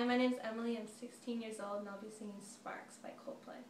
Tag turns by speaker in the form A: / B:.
A: Hi, my name is Emily. I'm 16 years old and I'll be singing Sparks by Coldplay.